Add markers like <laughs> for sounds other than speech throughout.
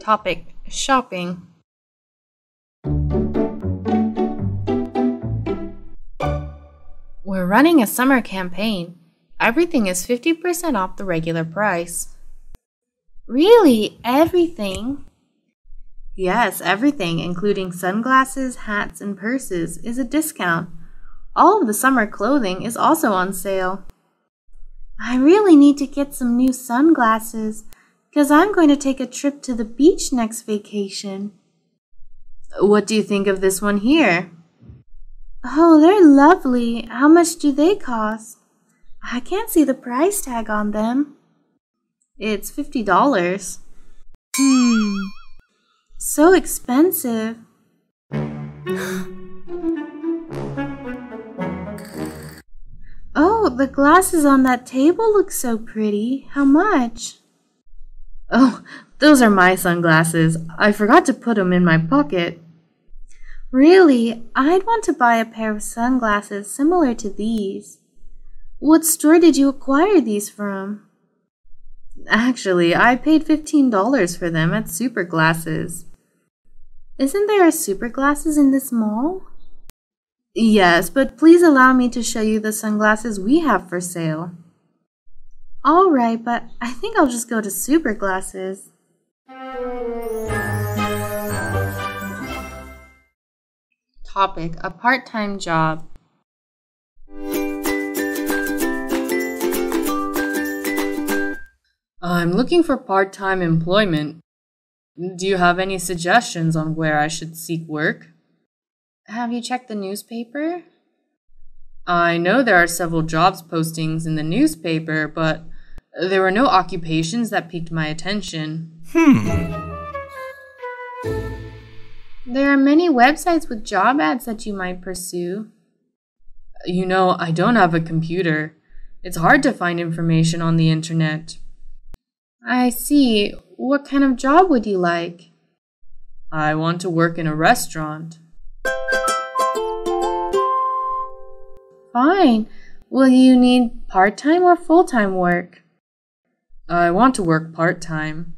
Topic Shopping. We're running a summer campaign. Everything is 50% off the regular price. Really? Everything? Yes, everything, including sunglasses, hats, and purses, is a discount. All of the summer clothing is also on sale. I really need to get some new sunglasses because I'm going to take a trip to the beach next vacation. What do you think of this one here? Oh, they're lovely. How much do they cost? I can't see the price tag on them. It's $50. Hmm. So expensive. <gasps> Oh, the glasses on that table look so pretty. How much? Oh, those are my sunglasses. I forgot to put them in my pocket. Really, I'd want to buy a pair of sunglasses similar to these. What store did you acquire these from? Actually, I paid $15 for them at Super Glasses. Isn't there a Super Glasses in this mall? Yes, but please allow me to show you the sunglasses we have for sale. All right, but I think I'll just go to Super Glasses. Topic A part time job. I'm looking for part time employment. Do you have any suggestions on where I should seek work? Have you checked the newspaper? I know there are several jobs postings in the newspaper, but there were no occupations that piqued my attention. Hmm. There are many websites with job ads that you might pursue. You know, I don't have a computer. It's hard to find information on the internet. I see. What kind of job would you like? I want to work in a restaurant. Fine. Will you need part time or full time work? I want to work part time.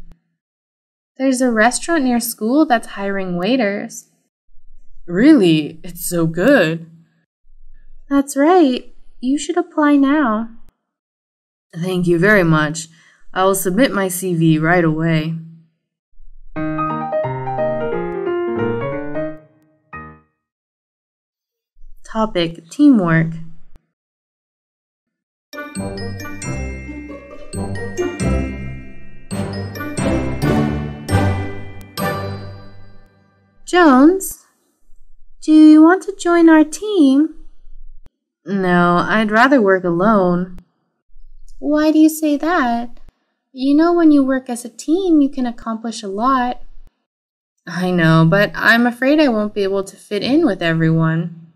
There's a restaurant near school that's hiring waiters. Really? It's so good. That's right. You should apply now. Thank you very much. I will submit my CV right away. Topic Teamwork. Jones, do you want to join our team? No, I'd rather work alone. Why do you say that? You know, when you work as a team, you can accomplish a lot. I know, but I'm afraid I won't be able to fit in with everyone.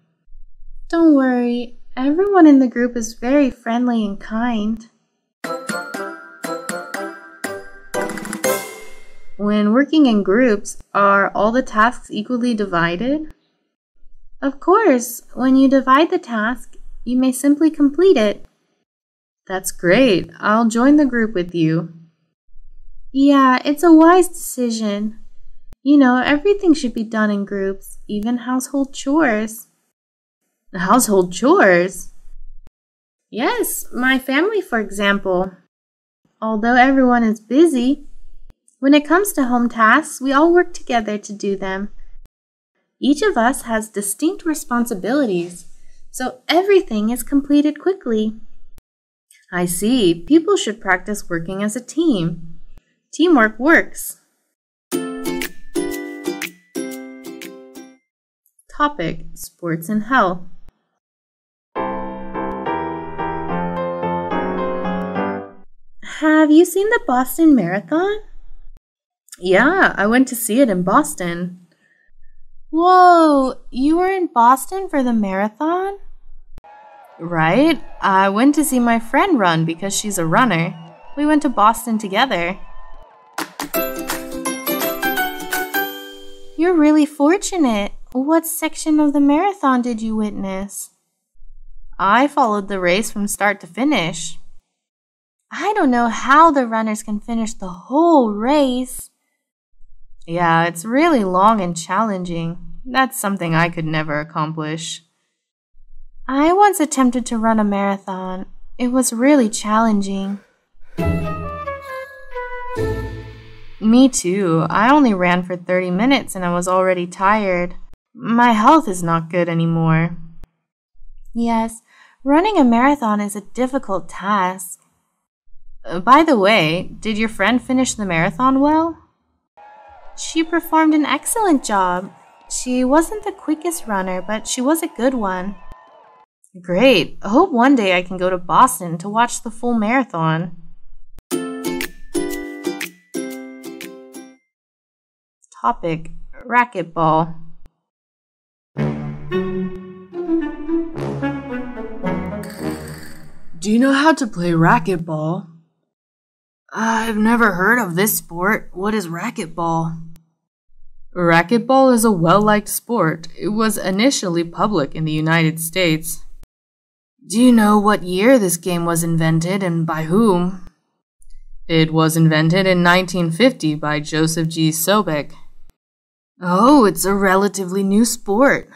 Don't worry, everyone in the group is very friendly and kind. When working in groups, are all the tasks equally divided? Of course, when you divide the task, you may simply complete it. That's great. I'll join the group with you. Yeah, it's a wise decision. You know, everything should be done in groups, even household chores. Household chores? Yes, my family, for example. Although everyone is busy, when it comes to home tasks, we all work together to do them. Each of us has distinct responsibilities, so everything is completed quickly. I see. People should practice working as a team. Teamwork works. Topic Sports and Health. Have you seen the Boston Marathon? Yeah, I went to see it in Boston. Whoa, you were in Boston for the marathon? Right? I went to see my friend run because she's a runner. We went to Boston together. You're really fortunate. What section of the marathon did you witness? I followed the race from start to finish. I don't know how the runners can finish the whole race. Yeah, it's really long and challenging. That's something I could never accomplish. I once attempted to run a marathon. It was really challenging. Me too. I only ran for 30 minutes and I was already tired. My health is not good anymore. Yes, running a marathon is a difficult task. Uh, by the way, did your friend finish the marathon well? She performed an excellent job. She wasn't the quickest runner, but she was a good one. Great. I hope one day I can go to Boston to watch the full marathon. Topic Racquetball. Do you know how to play racquetball? I've never heard of this sport. What is racquetball? Racquetball is a well liked sport. It was initially public in the United States. Do you know what year this game was invented and by whom? It was invented in 1950 by Joseph G. Sobek. Oh, it's a relatively new sport.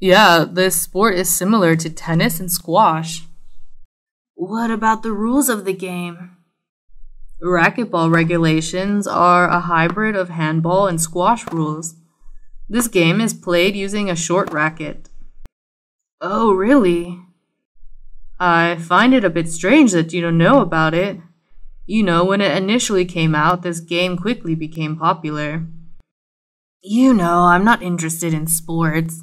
Yeah, this sport is similar to tennis and squash. What about the rules of the game? Racquetball regulations are a hybrid of handball and squash rules. This game is played using a short racket. Oh, really? I find it a bit strange that you don't know about it. You know, when it initially came out, this game quickly became popular. You know, I'm not interested in sports.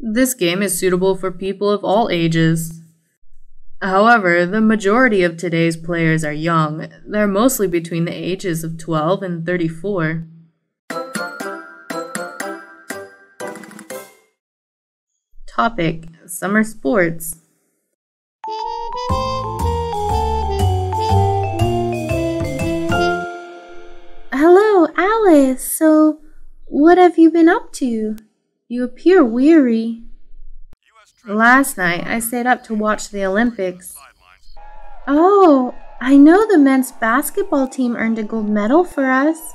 This game is suitable for people of all ages. However, the majority of today's players are young. They're mostly between the ages of 12 and 34. Topic Summer Sports Hello, Alice. So, what have you been up to? You appear weary. Last night, I stayed up to watch the Olympics. Oh, I know the men's basketball team earned a gold medal for us.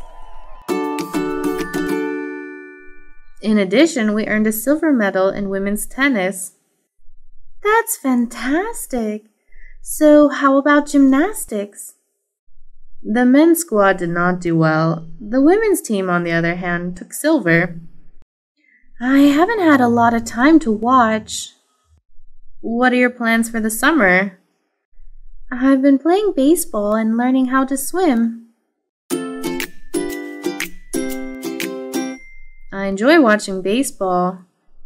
In addition, we earned a silver medal in women's tennis. That's fantastic. So, how about gymnastics? The men's squad did not do well. The women's team, on the other hand, took silver. I haven't had a lot of time to watch. What are your plans for the summer? I've been playing baseball and learning how to swim. I enjoy watching baseball.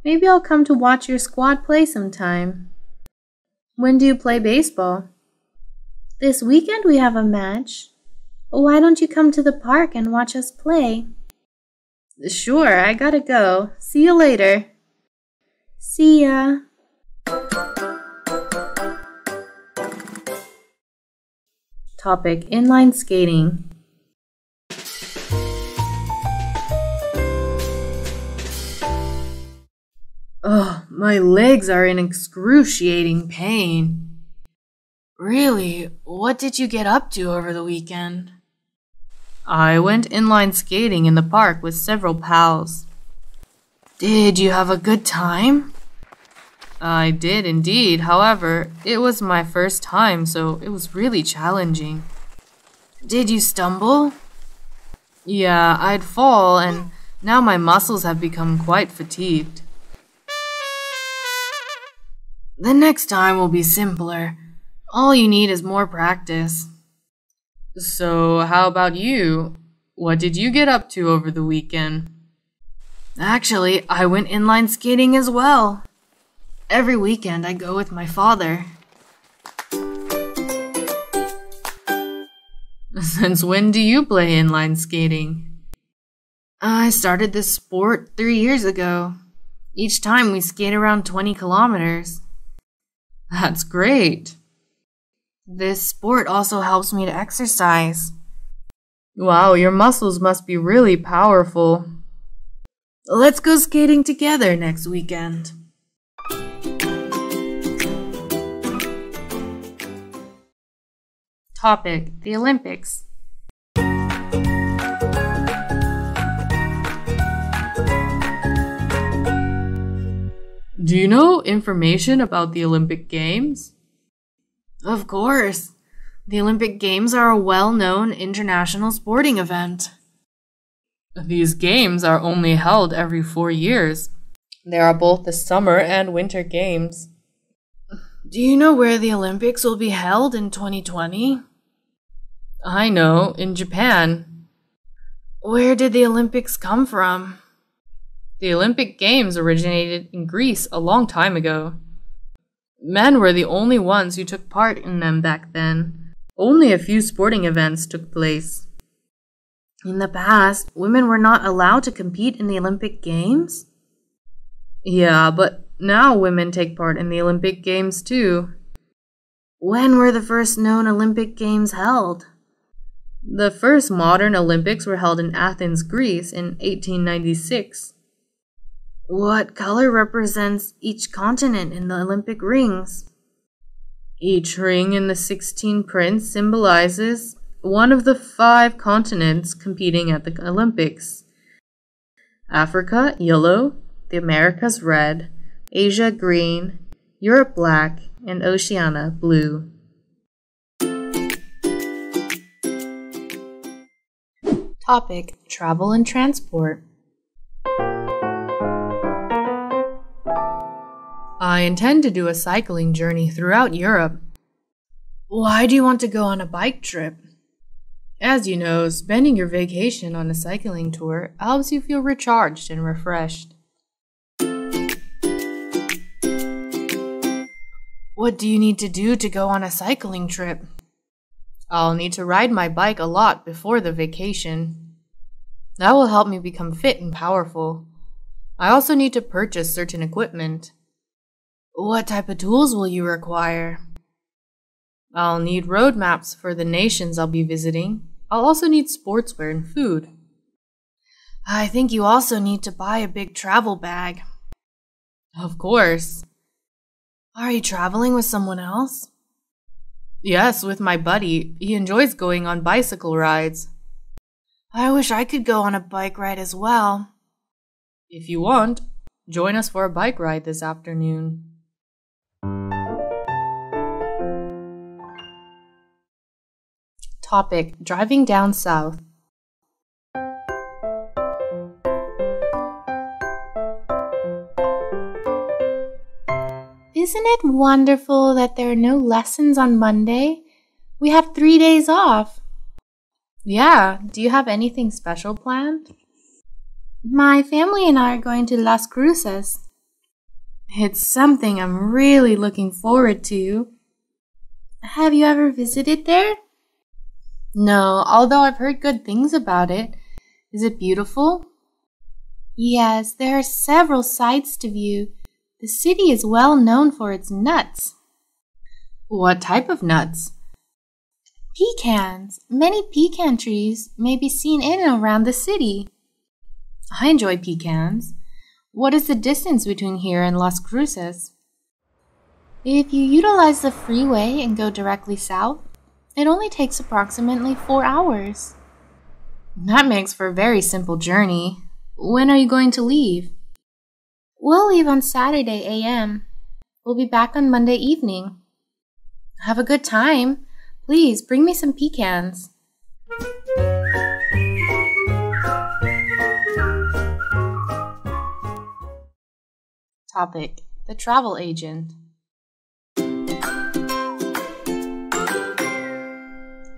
Maybe I'll come to watch your squad play sometime. When do you play baseball? This weekend we have a match. Why don't you come to the park and watch us play? Sure, I gotta go. See you later. See ya. Topic Inline skating. Oh, my legs are in excruciating pain. Really? What did you get up to over the weekend? I went inline skating in the park with several pals. Did you have a good time? I did indeed. However, it was my first time, so it was really challenging. Did you stumble? Yeah, I'd fall, and now my muscles have become quite fatigued. The next time will be simpler. All you need is more practice. So, how about you? What did you get up to over the weekend? Actually, I went inline skating as well. Every weekend I go with my father. <laughs> Since when do you play inline skating? I started this sport three years ago. Each time we skate around 20 kilometers. That's great. This sport also helps me to exercise. Wow, your muscles must be really powerful. Let's go skating together next weekend. Topic The Olympics. Do you know information about the Olympic Games? Of course. The Olympic Games are a well known international sporting event. These games are only held every four years. There are both the summer and winter games. Do you know where the Olympics will be held in 2020? I know, in Japan. Where did the Olympics come from? The Olympic Games originated in Greece a long time ago. Men were the only ones who took part in them back then. Only a few sporting events took place. In the past, women were not allowed to compete in the Olympic Games? Yeah, but now women take part in the Olympic Games too. When were the first known Olympic Games held? The first modern Olympics were held in Athens, Greece in 1896. What color represents each continent in the Olympic rings? Each ring in the 16 prints symbolizes one of the five continents competing at the Olympics Africa, yellow, the Americas, red, Asia, green, Europe, black, and Oceania, blue. Topic Travel and Transport. I intend to do a cycling journey throughout Europe. Why do you want to go on a bike trip? As you know, spending your vacation on a cycling tour helps you feel recharged and refreshed. What do you need to do to go on a cycling trip? I'll need to ride my bike a lot before the vacation. That will help me become fit and powerful. I also need to purchase certain equipment. What type of tools will you require? I'll need road maps for the nations I'll be visiting. I'll also need sportswear and food. I think you also need to buy a big travel bag. Of course. Are you traveling with someone else? Yes, with my buddy. He enjoys going on bicycle rides. I wish I could go on a bike ride as well. If you want, join us for a bike ride this afternoon. Topic Driving down south. Isn't it wonderful that there are no lessons on Monday? We have three days off. Yeah, do you have anything special planned? My family and I are going to Las Cruces. It's something I'm really looking forward to. Have you ever visited there? No, although I've heard good things about it. Is it beautiful? Yes, there are several sights to view. The city is well known for its nuts. What type of nuts? Pecans. Many pecan trees may be seen in and around the city. I enjoy pecans. What is the distance between here and Las Cruces? If you utilize the freeway and go directly south, it only takes approximately four hours. That makes for a very simple journey. When are you going to leave? We'll leave on Saturday a.m. We'll be back on Monday evening. Have a good time. Please bring me some pecans. Topic The Travel Agent.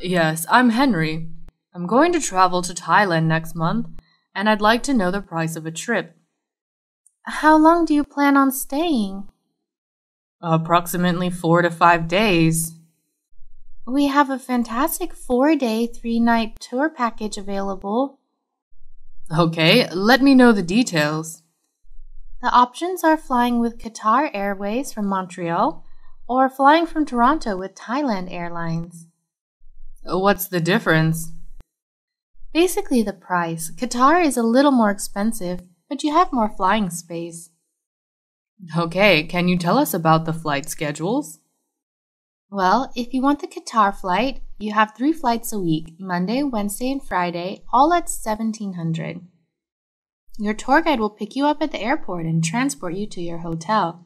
Yes, I'm Henry. I'm going to travel to Thailand next month, and I'd like to know the price of a trip. How long do you plan on staying? Approximately four to five days. We have a fantastic four day, three night tour package available. Okay, let me know the details. The options are flying with Qatar Airways from Montreal or flying from Toronto with Thailand Airlines. What's the difference? Basically, the price. Qatar is a little more expensive, but you have more flying space. Okay, can you tell us about the flight schedules? Well, if you want the Qatar flight, you have three flights a week Monday, Wednesday, and Friday, all at 1700. Your tour guide will pick you up at the airport and transport you to your hotel.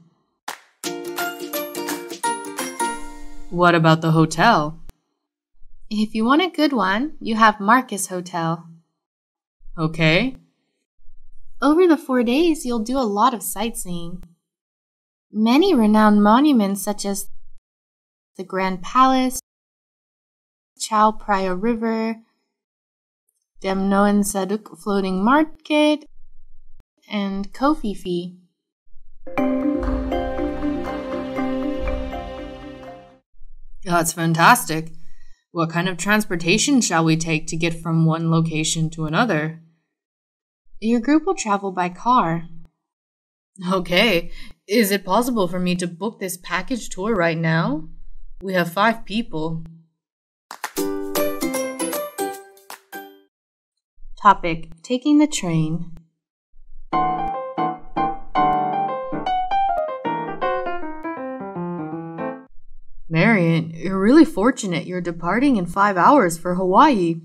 What about the hotel? If you want a good one, you have Marcus Hotel. Okay. Over the four days, you'll do a lot of sightseeing. Many renowned monuments, such as the Grand Palace, Chao Phraya River, Damnoen Saduak Floating Market, and Phi Phi. That's fantastic. What kind of transportation shall we take to get from one location to another? Your group will travel by car. Okay. Is it possible for me to book this package tour right now? We have five people. Topic Taking the train. Marion, you're really fortunate you're departing in five hours for Hawaii.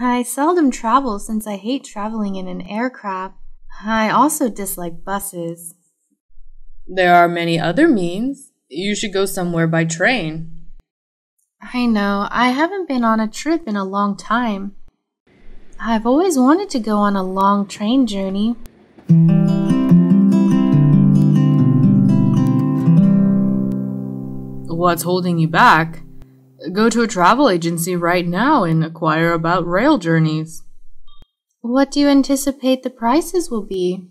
I seldom travel since I hate traveling in an aircraft. I also dislike buses. There are many other means. You should go somewhere by train. I know, I haven't been on a trip in a long time. I've always wanted to go on a long train journey. What's holding you back? Go to a travel agency right now and inquire about rail journeys. What do you anticipate the prices will be?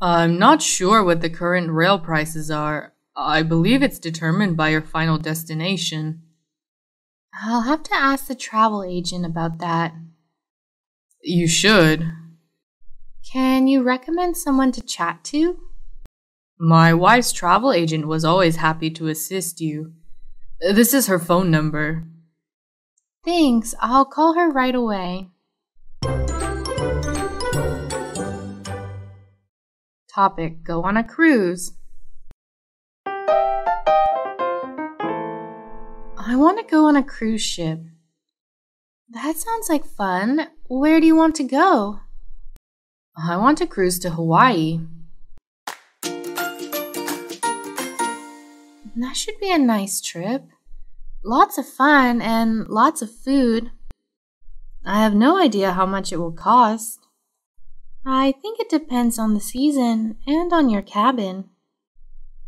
I'm not sure what the current rail prices are. I believe it's determined by your final destination. I'll have to ask the travel agent about that. You should. Can you recommend someone to chat to? My wife's travel agent was always happy to assist you. This is her phone number. Thanks, I'll call her right away. Topic Go on a cruise. I want to go on a cruise ship. That sounds like fun. Where do you want to go? I want to cruise to Hawaii. That should be a nice trip. Lots of fun and lots of food. I have no idea how much it will cost. I think it depends on the season and on your cabin.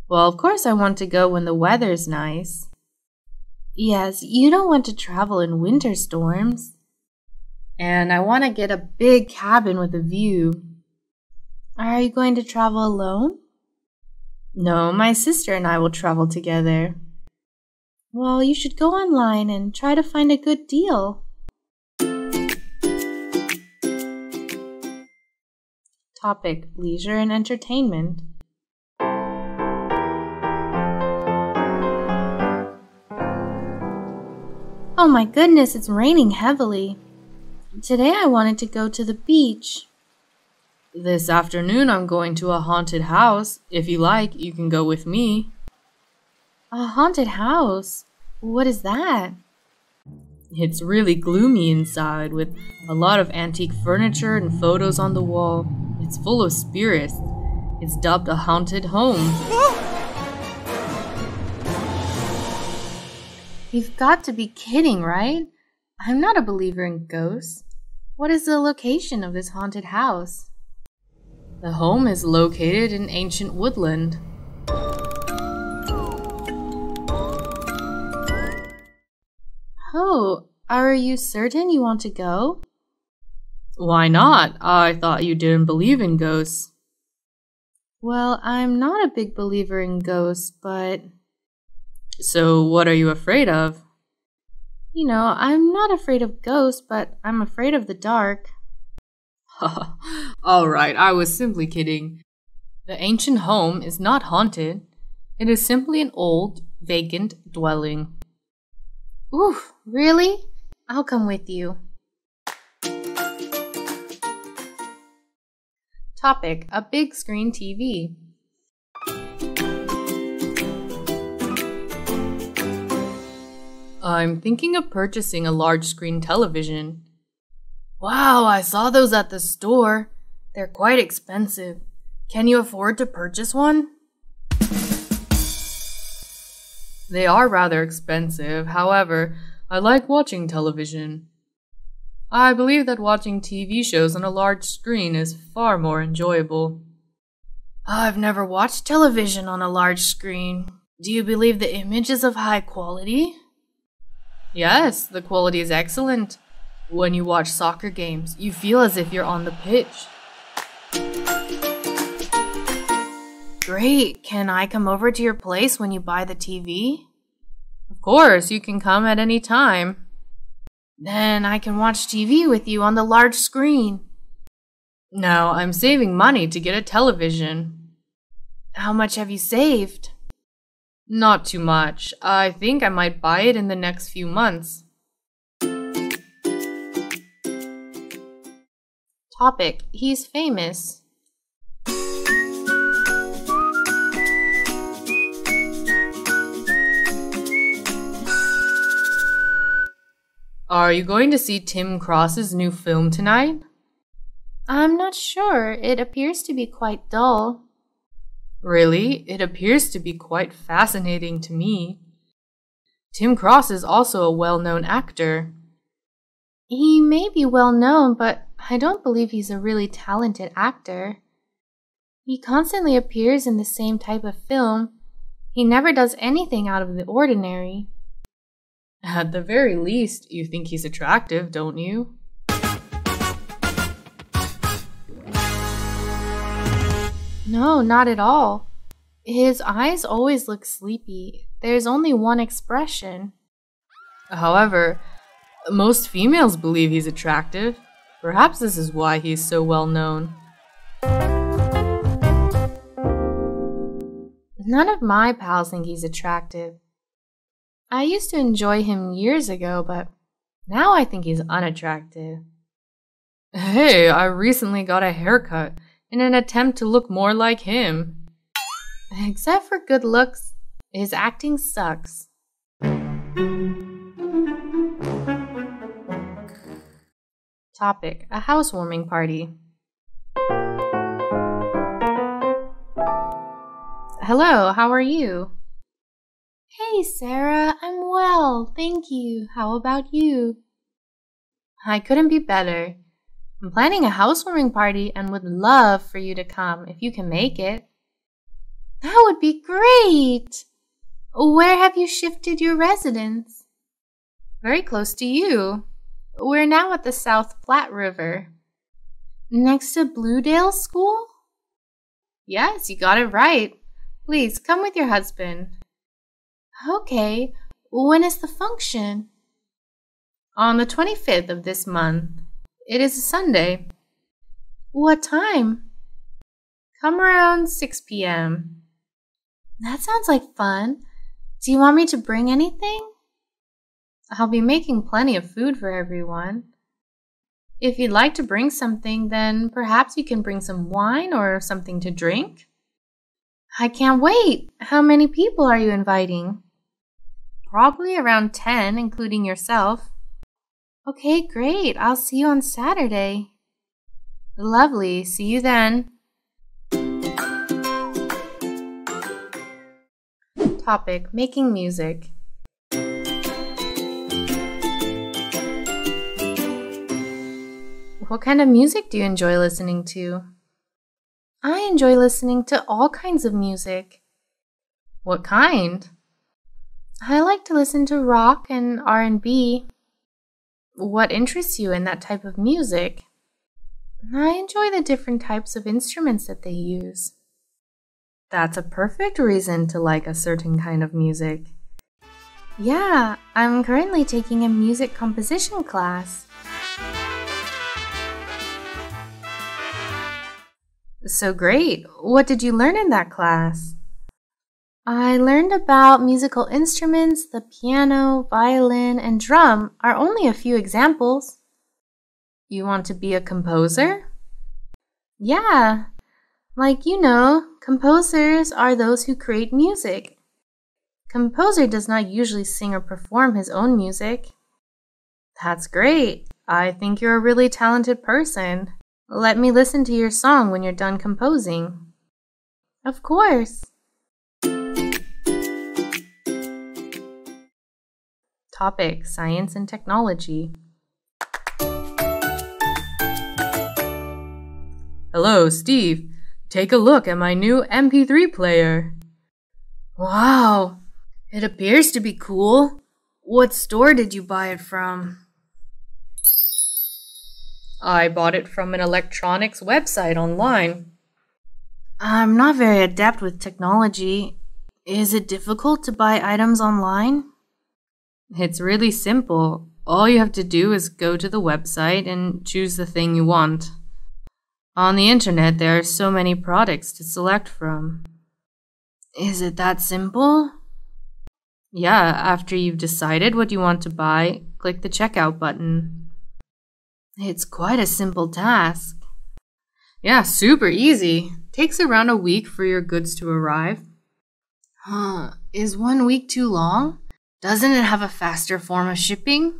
Well, of course, I want to go when the weather's nice. Yes, you don't want to travel in winter storms. And I want to get a big cabin with a view. Are you going to travel alone? No, my sister and I will travel together. Well, you should go online and try to find a good deal. Topic Leisure and Entertainment. Oh my goodness, it's raining heavily. Today I wanted to go to the beach. This afternoon I'm going to a haunted house. If you like, you can go with me. A haunted house? What is that? It's really gloomy inside with a lot of antique furniture and photos on the wall. It's full of spirits. It's dubbed a haunted home. You've got to be kidding, right? I'm not a believer in ghosts. What is the location of this haunted house? The home is located in ancient woodland. Oh, are you certain you want to go? Why not? I thought you didn't believe in ghosts. Well, I'm not a big believer in ghosts, but. So, what are you afraid of? You know, I'm not afraid of ghosts, but I'm afraid of the dark. <laughs> All right, I was simply kidding. The ancient home is not haunted, it is simply an old, vacant dwelling. Oof, really? I'll come with you. Topic A big screen TV. I'm thinking of purchasing a large screen television. Wow, I saw those at the store. They're quite expensive. Can you afford to purchase one? They are rather expensive. However, I like watching television. I believe that watching TV shows on a large screen is far more enjoyable. I've never watched television on a large screen. Do you believe the image is of high quality? Yes, the quality is excellent. When you watch soccer games, you feel as if you're on the pitch. Great. Can I come over to your place when you buy the TV? Of course, you can come at any time. Then I can watch TV with you on the large screen. No, I'm saving money to get a television. How much have you saved? Not too much. I think I might buy it in the next few months. Topic He's famous. Are you going to see Tim Cross's new film tonight? I'm not sure. It appears to be quite dull. Really? It appears to be quite fascinating to me. Tim Cross is also a well known actor. He may be well known, but I don't believe he's a really talented actor. He constantly appears in the same type of film. He never does anything out of the ordinary. At the very least, you think he's attractive, don't you? No, not at all. His eyes always look sleepy. There's only one expression. However, most females believe he's attractive. Perhaps this is why he's so well known. None of my pals think he's attractive. I used to enjoy him years ago, but now I think he's unattractive. Hey, I recently got a haircut in an attempt to look more like him. Except for good looks, his acting sucks. Topic A housewarming party. Hello, how are you? Hey, Sarah, I'm well, thank you. How about you? I couldn't be better. I'm planning a housewarming party and would love for you to come if you can make it. That would be great! Where have you shifted your residence? Very close to you. We're now at the South Platte River. Next to Bluedale School? Yes, you got it right. Please come with your husband. Okay, when is the function? On the 25th of this month. It is a Sunday. What time? Come around 6 p.m. That sounds like fun. Do you want me to bring anything? I'll be making plenty of food for everyone. If you'd like to bring something, then perhaps you can bring some wine or something to drink. I can't wait. How many people are you inviting? Probably around 10, including yourself. Okay, great. I'll see you on Saturday. Lovely. See you then. Topic Making music. What kind of music do you enjoy listening to? I enjoy listening to all kinds of music. What kind? I like to listen to rock and R&B. What interests you in that type of music? I enjoy the different types of instruments that they use. That's a perfect reason to like a certain kind of music. Yeah, I'm currently taking a music composition class. So great. What did you learn in that class? I learned about musical instruments, the piano, violin, and drum are only a few examples. You want to be a composer? Yeah. Like you know, composers are those who create music. Composer does not usually sing or perform his own music. That's great. I think you're a really talented person. Let me listen to your song when you're done composing. Of course. Topic Science and Technology. Hello, Steve. Take a look at my new MP3 player. Wow, it appears to be cool. What store did you buy it from? I bought it from an electronics website online. I'm not very adept with technology. Is it difficult to buy items online? It's really simple. All you have to do is go to the website and choose the thing you want. On the internet, there are so many products to select from. Is it that simple? Yeah, after you've decided what you want to buy, click the checkout button. It's quite a simple task. Yeah, super easy. Takes around a week for your goods to arrive. Huh, is one week too long? Doesn't it have a faster form of shipping?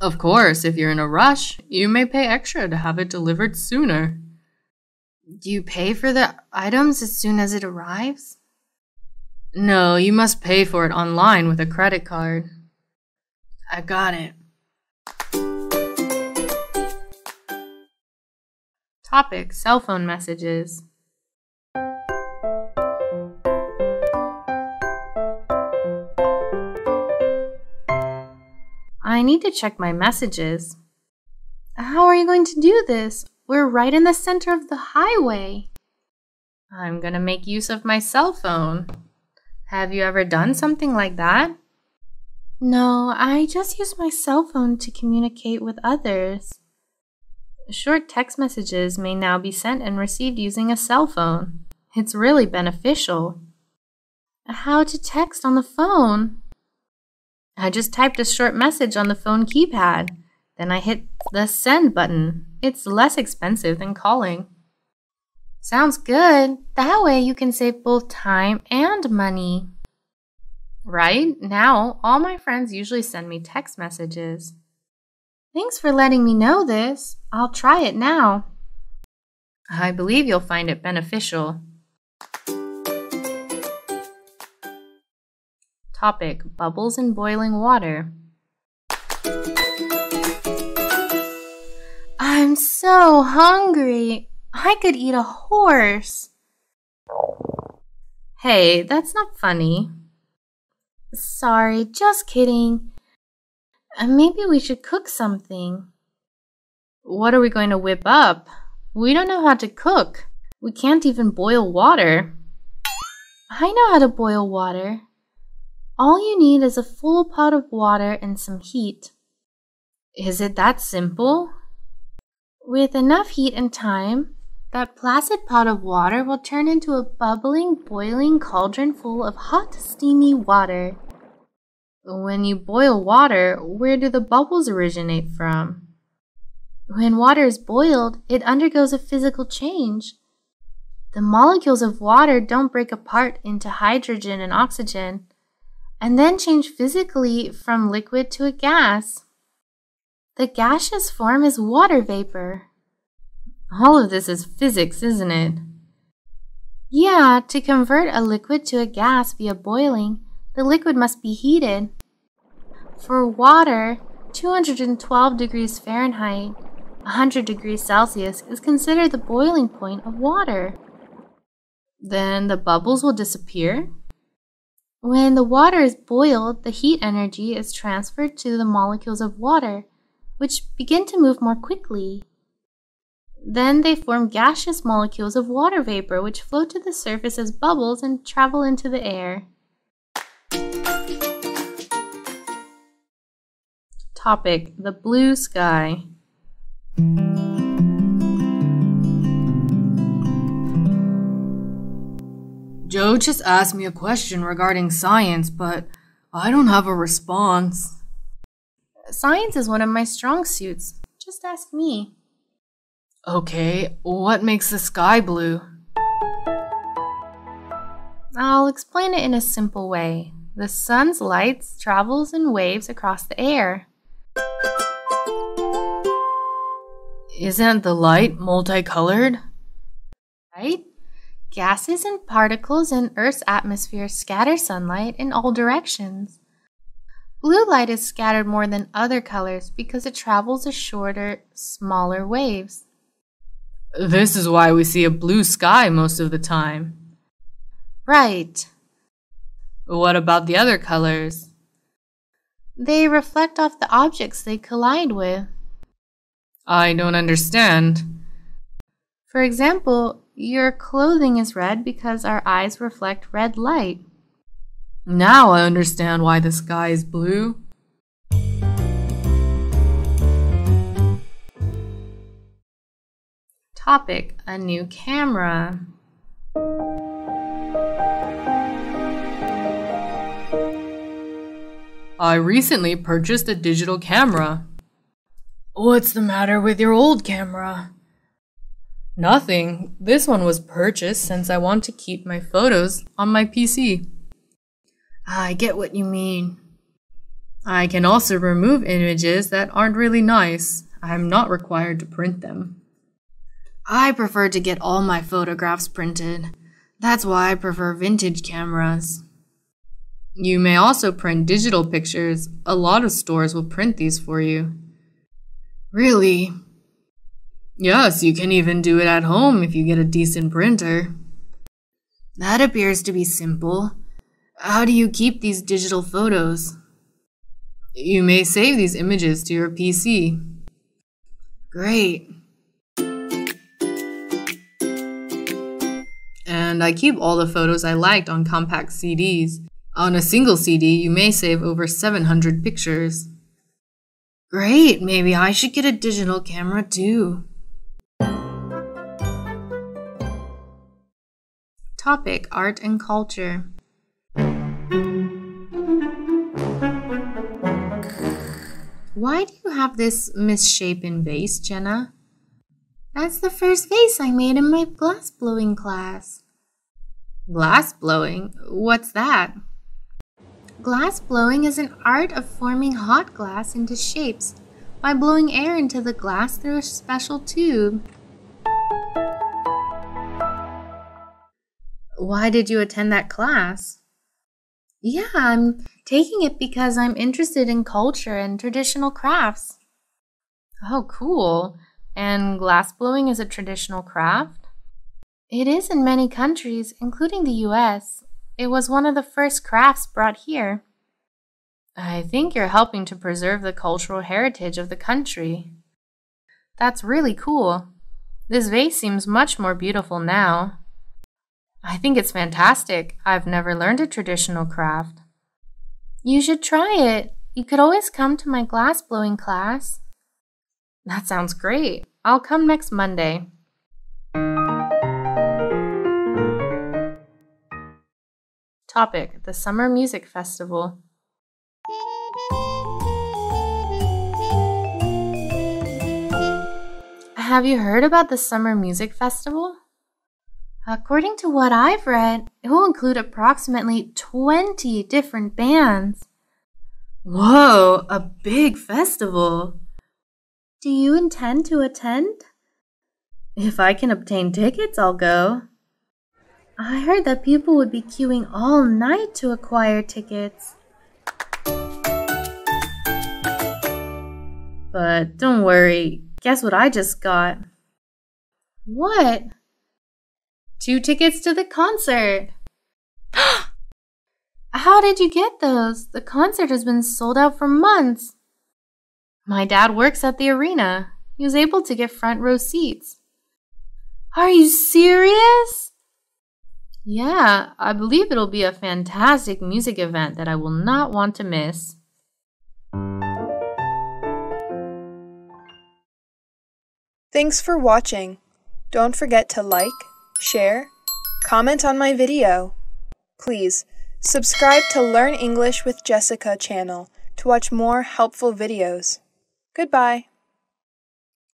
Of course, if you're in a rush, you may pay extra to have it delivered sooner. Do you pay for the items as soon as it arrives? No, you must pay for it online with a credit card. I got it. Topic Cell phone messages. I need to check my messages. How are you going to do this? We're right in the center of the highway. I'm going to make use of my cell phone. Have you ever done something like that? No, I just use my cell phone to communicate with others. Short text messages may now be sent and received using a cell phone. It's really beneficial. How to text on the phone? I just typed a short message on the phone keypad. Then I hit the send button. It's less expensive than calling. Sounds good. That way you can save both time and money. Right now, all my friends usually send me text messages. Thanks for letting me know this. I'll try it now. I believe you'll find it beneficial. Topic Bubbles in boiling water. I'm so hungry. I could eat a horse. Hey, that's not funny. Sorry, just kidding. Uh, maybe we should cook something. What are we going to whip up? We don't know how to cook. We can't even boil water. I know how to boil water. All you need is a full pot of water and some heat. Is it that simple? With enough heat and time, that placid pot of water will turn into a bubbling, boiling cauldron full of hot, steamy water. When you boil water, where do the bubbles originate from? When water is boiled, it undergoes a physical change. The molecules of water don't break apart into hydrogen and oxygen and then change physically from liquid to a gas. The gaseous form is water vapor. All of this is physics, isn't it? Yeah, to convert a liquid to a gas via boiling, the liquid must be heated. For water, 212 degrees Fahrenheit, 100 degrees Celsius is considered the boiling point of water. Then the bubbles will disappear when the water is boiled, the heat energy is transferred to the molecules of water, which begin to move more quickly. Then they form gaseous molecules of water vapor, which float to the surface as bubbles and travel into the air. Topic The Blue Sky. Joe just asked me a question regarding science, but I don't have a response. Science is one of my strong suits. Just ask me. Okay, what makes the sky blue? I'll explain it in a simple way. The sun's light travels in waves across the air. Isn't the light multicolored? Right? Gases and particles in Earth's atmosphere scatter sunlight in all directions. Blue light is scattered more than other colors because it travels a shorter, smaller waves. This is why we see a blue sky most of the time. Right. What about the other colors? They reflect off the objects they collide with. I don't understand. For example, your clothing is red because our eyes reflect red light. Now I understand why the sky is blue. Topic A new camera. I recently purchased a digital camera. What's the matter with your old camera? Nothing. This one was purchased since I want to keep my photos on my PC. I get what you mean. I can also remove images that aren't really nice. I'm not required to print them. I prefer to get all my photographs printed. That's why I prefer vintage cameras. You may also print digital pictures. A lot of stores will print these for you. Really? Yes, you can even do it at home if you get a decent printer. That appears to be simple. How do you keep these digital photos? You may save these images to your PC. Great. And I keep all the photos I liked on compact CDs. On a single CD, you may save over 700 pictures. Great, maybe I should get a digital camera too. Topic Art and Culture. Why do you have this misshapen vase, Jenna? That's the first vase I made in my glass blowing class. Glass blowing? What's that? Glass blowing is an art of forming hot glass into shapes by blowing air into the glass through a special tube. Why did you attend that class? Yeah, I'm taking it because I'm interested in culture and traditional crafts. Oh, cool. And glass blowing is a traditional craft? It is in many countries, including the US. It was one of the first crafts brought here. I think you're helping to preserve the cultural heritage of the country. That's really cool. This vase seems much more beautiful now. I think it's fantastic. I've never learned a traditional craft. You should try it. You could always come to my glass blowing class. That sounds great. I'll come next Monday. Topic The Summer Music Festival. Have you heard about the Summer Music Festival? According to what I've read, it will include approximately 20 different bands. Whoa, a big festival. Do you intend to attend? If I can obtain tickets, I'll go. I heard that people would be queuing all night to acquire tickets. But don't worry, guess what I just got? What? Two tickets to the concert. <gasps> How did you get those? The concert has been sold out for months. My dad works at the arena. He was able to get front row seats. Are you serious? Yeah, I believe it'll be a fantastic music event that I will not want to miss. Thanks for watching. Don't forget to like, share, comment on my video. Please, subscribe to Learn English with Jessica channel to watch more helpful videos. Goodbye.